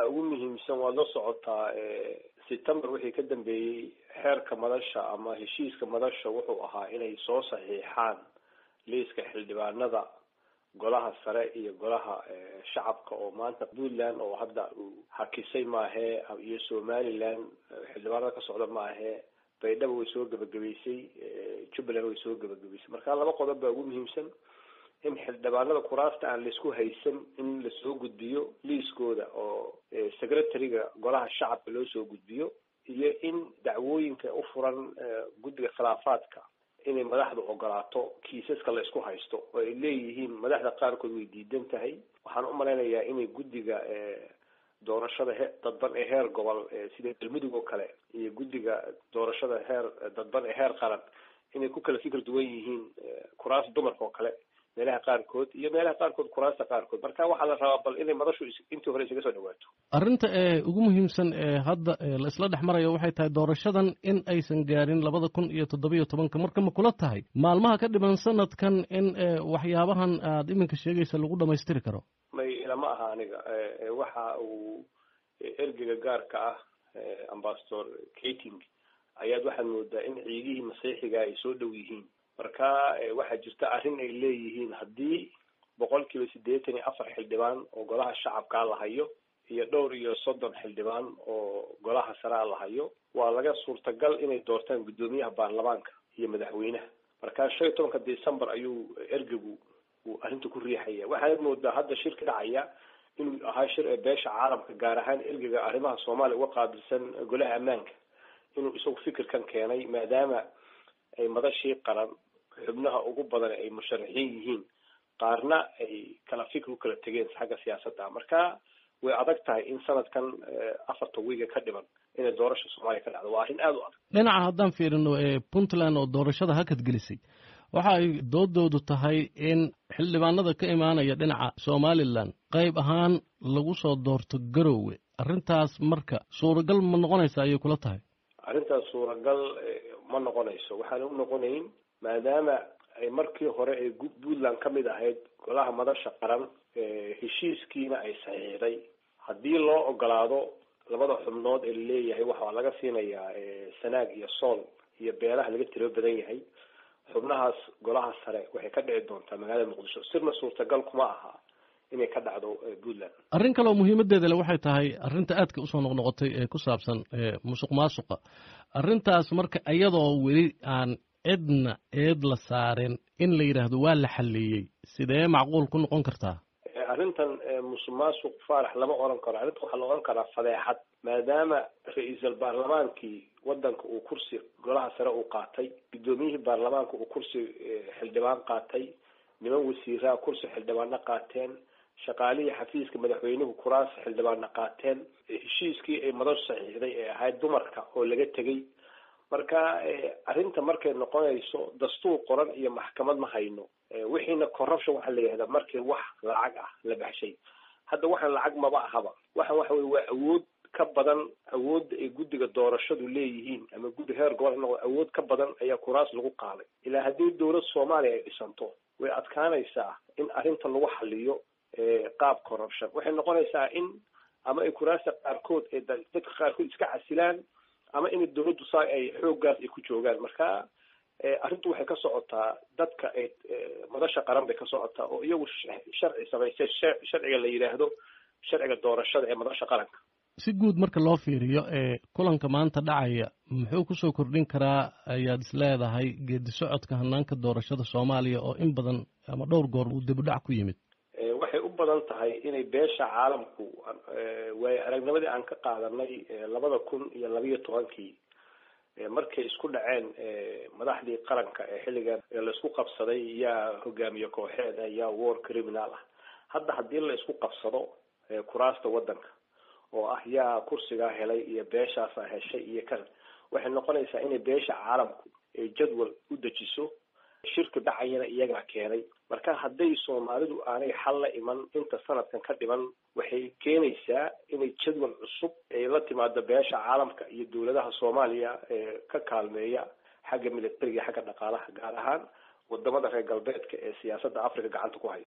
waxa ugu muhiimsan waad la socotaa september wixii ka dambeeyey xeerka madasha ama heshiiska madasha wuxuu ahaa inay soo saxiixaan liiska xildhibaanada golaha sare iyo golaha shacabka oo maanta puntland oo hadda uu hakisay maahee iyo somaliland xildhibaanada ka socda maahee baydhaba way soo gebagabeysay jubbaland way soo gebagabeysay marka laba qodob baa ugu muhiimsan in xildhibaanada kuraasta aan la isku haysan in la soo gudbiyo liiskooda oo secretary-ga golaha shacabka loo soo gudbiyo iyo in dacwooyinka u furan guddiga khilaafaadka inay madaxdu ogolaato kiisaska la isku haysto oo ay leeyihiin madaxda qaarkood way diidan tahay. Waxaan u malaynayaa inay guddiga doorashada he dadban ee heer gobol sida galmudug oo kale iyo guddiga doorashada heer dadban ee heer qaran inay ku kala fikir duwan yihiin kuraas dumarka oo kale meelaha qaarkood iyo meelaha qaarkood kuraasta qaarkood. Marka waxaa la rabaa bal inay madashu intii hore isaga soo dhawaato arrinta ee ugu muhiimsan ee hadda la isla dhex marayo waxay tahay doorashadan in aysan gaarin labada kun iyo toddobiyo tobanka. Marka ma kula tahay maalmaha ka dhiman sanadkan in waxyaabahan aada iminka sheegaysa lagu dhamaystiri karo. May lama aha aniga waxa uu ergeyga gaarka ah ambasador kating ayaad waxaad moodaa in ciidihii masiixiga ay soo dhow yihiin marka waxaa jirta arrin ay leeyihiin haddii boqol kiiba siddeetan iyo afar xildhibaan oo golaha shacabkaa la hayo iyo dhowr iyo soddon xildhibaan oo golaha saraa la hayo waa laga suurtagal inay doortaan guddoomiyaha baarlamaanka iyo madaxweynaha. Marka shan iyo tobanka december ayuu ergegu uu arrinta ku riixaya waxaad moodaa hadda shir ka dhacaya inuu ahaa shir ee beesha caalamka gaar ahaan ergega arrimaha soomaaliya uga qaabilsan golaha ammaanka. Inuu isagu fikirkan keenay maadaama ay madashii qaran xubnaha ugu badan ay musharaxiin yihiin qaarna ay kala fikir u kala tegeen xagga siyaasadda. Marka way adag tahay in sanadkan afarta wiiga ka dhiman inay doorasha soomaaliya ka dhacdo. Waa arrin aada u adag. Dhinaca haddaan fiirino puntland oo doorashada hakad gelisay waxa ay doodoodu tahay in xildhibaanada ka imaanaya dhinaca somalilan qayb ahaan lagu soo doorto garowe arrintaas marka suuragal ma noqonaysa ayay kula tahay arrintaas suuragal ma noqonayso. Waxaana u noqonayn maadaama ay markii hore ee puntland ka mid ahayd golaha madasha qaran heshiiskiina ay saxiixday. Haddii loo ogolaado labada xubnood ee la leeyahay waxaa laga siinayaa sanaag iyo sool iyo beelaha laga tiro badan yahay. Xubnahaas golaha sare waxay ka dhici doontaa magaalada muqdisho. Sirna suurtagal kuma aha inay ka dhacdo puntland. Arrin kale oo muhiimadeeda le waxay tahay arrinta aadka u soo noqnoqotay ee ku saabsan musuq maasuqa. Arrintaas marka iyadoo weli aan cidna eed la saaren in la yidhaahdo waa la xalleeyey. Sidee macquul ku noqon kartaa? Arrintan musuq maasuq faarax lama oran karo. Arrinta waxaa la oran karaa fadeexad. Maadaama ra'iisal baarlamaankii wadanka uu kursi golaha sare uu qaatay guddoomiyihii baarlamaanka uu kursi xildhibaan qaatay niman wasiiraha kursi xildhibaana qaateen shaqaalihii xafiiska madaxweynuhu kuraas xildhibaana qaateen heshiiskii ay madashu saxiixday ee ahayd dumarka oo laga tegay marka arrinta markay noqonayso dastuur qoran iyo maxkamad ma hayno. Wixiina corruption waxaa la yihahdaa markii wax lacag ah la baxshay. Hadda waxaan lacag maba ahaba. Waxaan waxa weye waa awood ka badan awoodda ay guddiga doorashadu leeyihiin ama guddi heer gobol ha noqdo awood ka badan ayaa kuraas lagu qaaday ilaa haddii dowlad soomaaliya ay dhisanto way adkaanaysaa in arrinta lagu xaliyo qaab corruption. Waxay noqonaysaa in ama ay kuraasta qaarkood ee dadka qaarkood iska casilaan ama in dowladdu saa ay xooggaas ay ku joogaan. Marka arrintu waxay ka socotaa dadka ay madasha qaran bay ka socotaa oo iyagu sharci samaystay sharciga la yidhaahdo sharciga doorashada ee madasha qaranka. Si guud marka loo fiiriyo ee kulanka maanta dhacaya muxuu ku soo kordhin karaa ayaad is leedahay geedi socodka hanaanka doorashada soomaaliya oo in badan ama dhowr goor uu dibudhac ku yimid badan tahay inay beesha caalamku waayo aragnimadii aan ka qaadanay labada kun iyo labiyo tobankii. Markay isku dhaceen madaxdii qaranka ee xilligan la isku qabsaday yaa hogaamiye kooxeed ah yaa war criminal ah. Hadda haddii la isku qabsado kuraasta wadanka oo ah yaa kursigaa helay iyo beeshaasaa heshay iyo kan waxay noqonaysaa inay beesha caalamku jadwal u dejiso shirka dhacayana iyagaa keenay. Marka hadday soomaalidu aanay xal la iman inta sanadkan ka dhiman waxay keenaysaa inay jadwal cusub ay la timaado beesha caalamka iyo dowladaha soomaaliya ee ka kaalmeeya xagga militariga xagga dhaqaalaha gaar ahaan waddamada reer galbeedka ee siyaasadda africa gacanta ku haya